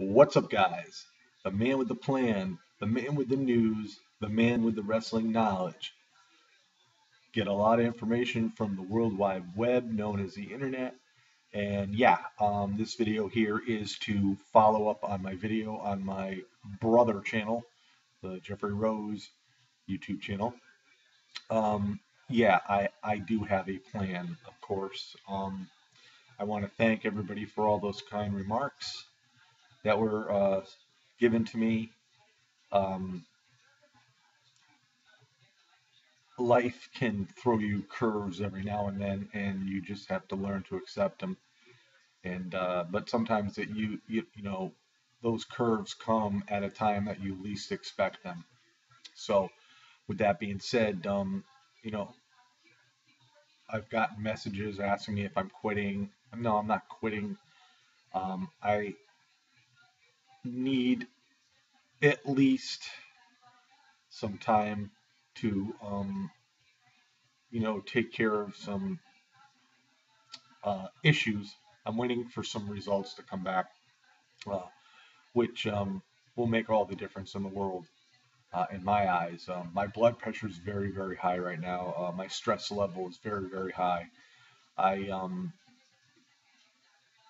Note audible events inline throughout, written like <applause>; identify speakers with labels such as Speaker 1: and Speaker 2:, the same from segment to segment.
Speaker 1: What's up, guys? The man with the plan, the man with the news, the man with the wrestling knowledge. Get a lot of information from the World Wide Web known as the internet. And yeah, um, this video here is to follow up on my video on my brother channel, the Jeffrey Rose YouTube channel. Um, yeah, I, I do have a plan, of course. Um, I want to thank everybody for all those kind remarks that were uh, given to me. Um, life can throw you curves every now and then, and you just have to learn to accept them. And uh, but sometimes that you, you you know those curves come at a time that you least expect them. So, with that being said, um, you know, I've gotten messages asking me if I'm quitting. No, I'm not quitting. Um, I need at least some time to, um, you know, take care of some uh, issues. I'm waiting for some results to come back, uh, which um, will make all the difference in the world. Uh, in my eyes, um, my blood pressure is very, very high right now. Uh, my stress level is very, very high. I um,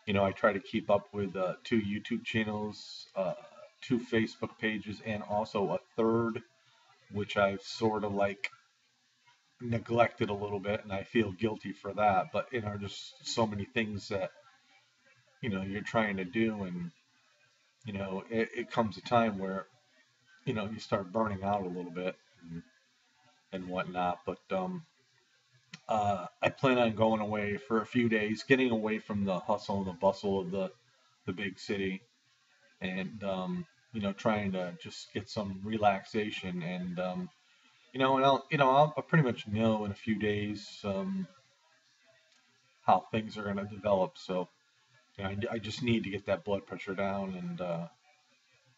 Speaker 1: you know, I try to keep up with uh, two YouTube channels, uh, two Facebook pages, and also a third, which I've sort of like neglected a little bit, and I feel guilty for that. But you know, just so many things that you know you're trying to do, and you know, it, it comes a time where you know you start burning out a little bit and, and whatnot. But um, uh, I plan on going away for a few days, getting away from the hustle and the bustle of the the big city, and um, you know, trying to just get some relaxation and um, you know, and I'll you know I'll, I'll, pretty much know in a few days um, how things are going to develop. So you know, I, I, just need to get that blood pressure down and uh,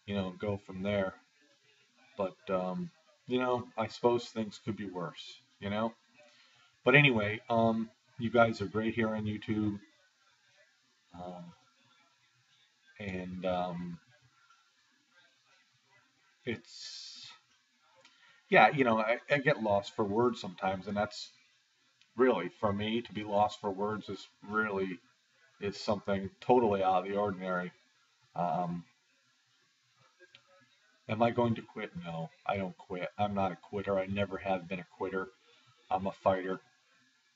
Speaker 1: you know go from there. But um, you know, I suppose things could be worse. You know. But anyway, um, you guys are great here on YouTube. Um, and um, it's, yeah, you know, I, I get lost for words sometimes, and that's really, for me, to be lost for words is really is something totally out of the ordinary. Um, am I going to quit? No, I don't quit. I'm not a quitter. I never have been a quitter. I'm a fighter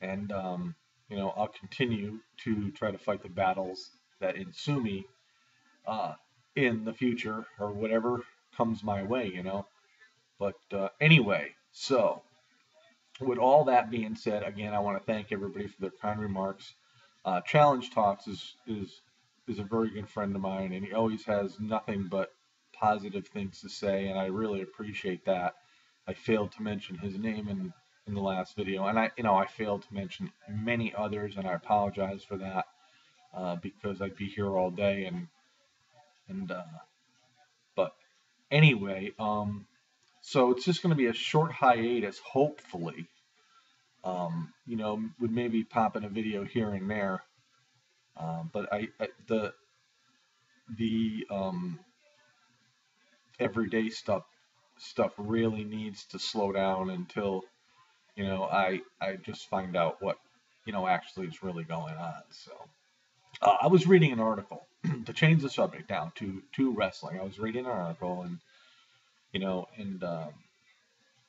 Speaker 1: and um, you know I'll continue to try to fight the battles that ensue me uh, in the future or whatever comes my way, you know. But uh, anyway, so with all that being said, again, I want to thank everybody for their kind remarks. Uh, Challenge Talks is is is a very good friend of mine, and he always has nothing but positive things to say, and I really appreciate that. I failed to mention his name in in the last video, and I, you know, I failed to mention many others, and I apologize for that uh, because I'd be here all day, and and uh, but anyway, um, so it's just going to be a short hiatus, hopefully. Um, you know, would maybe pop in a video here and there, uh, but I, I the the um, everyday stuff stuff really needs to slow down until you know, I I just find out what you know actually is really going on. So uh, I was reading an article <clears throat> to change the subject down to to wrestling. I was reading an article and you know, and um,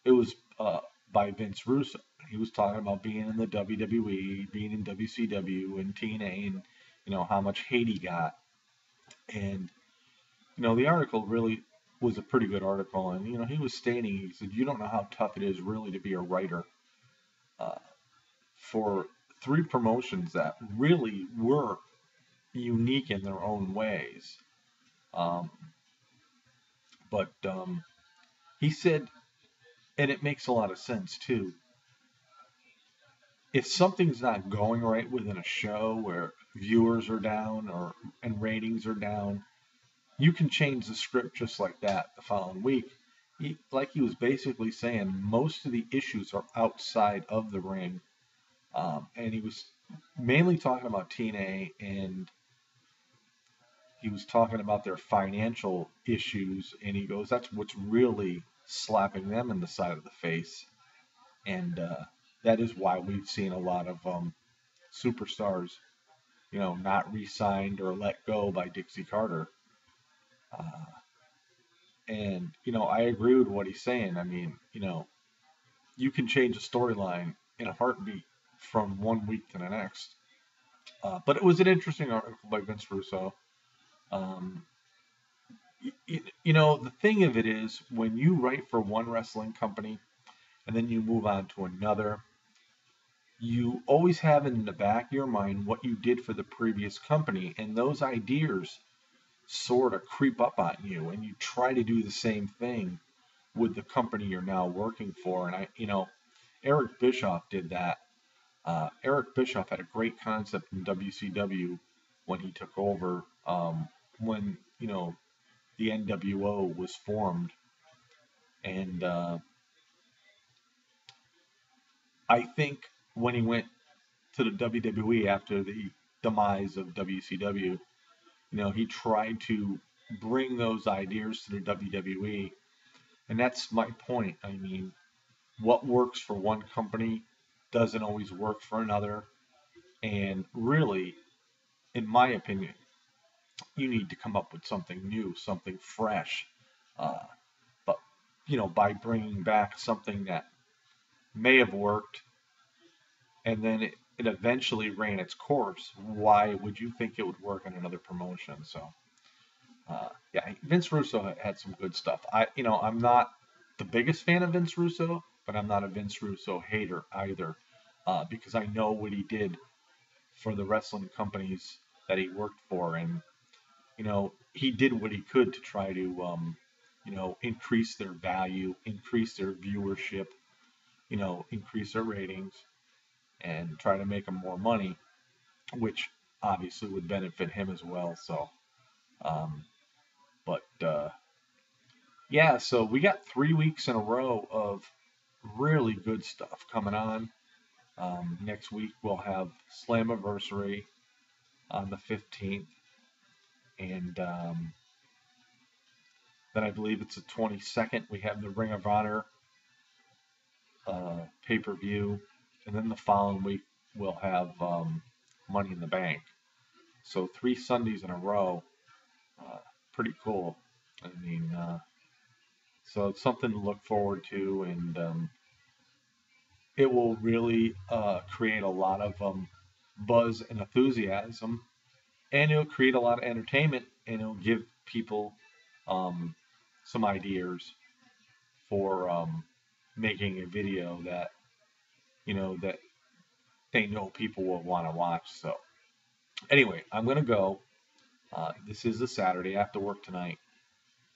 Speaker 1: it was uh, by Vince Russo. He was talking about being in the WWE, being in WCW and TNA, and you know how much hate he got. And you know, the article really was a pretty good article. And you know, he was stating, he said, "You don't know how tough it is really to be a writer uh, for three promotions that really were unique in their own ways. Um, but um, he said, and it makes a lot of sense too. If something's not going right within a show where viewers are down or and ratings are down, you can change the script just like that the following week he, like he was basically saying, most of the issues are outside of the ring. Um, and he was mainly talking about TNA and he was talking about their financial issues, and he goes, "That's what's really slapping them in the side of the face," and uh, that is why we've seen a lot of um, superstars, you know, not re-signed or let go by Dixie Carter. Uh, and you know, I agree with what he's saying. I mean, you know, you can change a storyline in a heartbeat from one week to the next. Uh, but it was an interesting article by Vince Russo. Um, you, you know, the thing of it is, when you write for one wrestling company and then you move on to another, you always have in the back of your mind what you did for the previous company, and those ideas sort of creep up on you, and you try to do the same thing with the company you're now working for. And I, you know, Eric Bischoff did that. Uh, Eric Bischoff had a great concept in WCW when he took over, um, when you know the NWO was formed, and uh, I think when he went to the WWE after the demise of WCW, you know, he tried to bring those ideas to the WWE. And that's my point. I mean, what works for one company doesn't always work for another. And really, in my opinion, you need to come up with something new, something fresh. Uh, but, you know, by bringing back something that may have worked and then it, it eventually ran its course, why would you think it would work in another promotion? So, uh, yeah, Vince Russo had some good stuff. I, you know, I'm not the biggest fan of Vince Russo, but I'm not a Vince Russo hater either, uh, because I know what he did for the wrestling companies that he worked for, and you know, he did what he could to try to, um, you know, increase their value, increase their viewership, you know, increase their ratings and try to make him more money, which obviously would benefit him as well. So, um, but uh, yeah, so we got three weeks in a row of really good stuff coming on. Um, next week we'll have Slammiversary on the 15th, and um, then I believe it's the 22nd. We have the Ring of Honor uh, pay per view and then the following week we'll have um, Money in the Bank. So three Sundays in a row, uh, pretty cool. I mean, uh, so it's something to look forward to, and um, it will really uh, create a lot of um, buzz and enthusiasm, and it'll create a lot of entertainment, and it'll give people um, some ideas for um, making a video that you know, that they know people will want to watch. So, anyway, I'm going to go. Uh, this is a Saturday. I have to work tonight.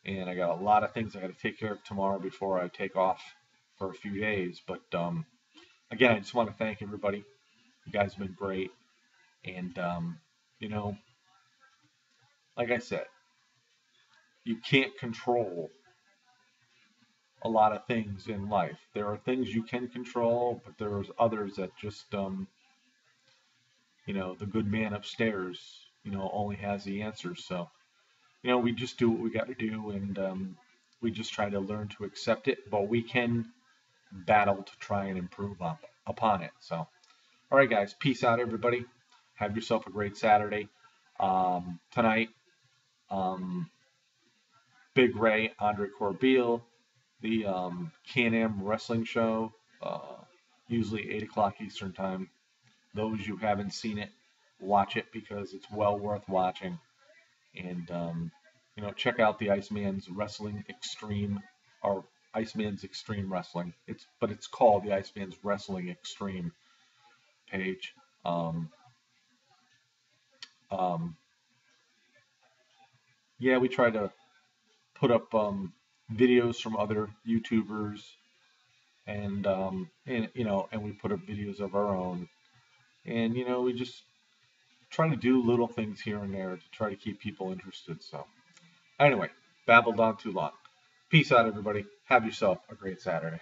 Speaker 1: And I got a lot of things I got to take care of tomorrow before I take off for a few days. But um, again, I just want to thank everybody. You guys have been great. And, um, you know, like I said, you can't control a lot of things in life. There are things you can control, but there's others that just, um, you know, the good man upstairs, you know, only has the answers. So, you know, we just do what we got to do, and um, we just try to learn to accept it. But we can battle to try and improve up, upon it. So, all right, guys, peace out, everybody. Have yourself a great Saturday. Um, tonight, um, Big Ray, Andre Corbeil, the um, Can-Am Wrestling Show, uh, usually 8 o'clock Eastern Time. Those you haven't seen it, watch it because it's well worth watching. And, um, you know, check out the Iceman's Wrestling Extreme, or Iceman's Extreme Wrestling. It's But it's called the Iceman's Wrestling Extreme page. Um, um, yeah, we try to put up um, videos from other YouTubers, and um, and you know, and we put up videos of our own, and you know, we just try to do little things here and there to try to keep people interested. So, anyway, babbled on too long. Peace out, everybody. Have yourself a great Saturday.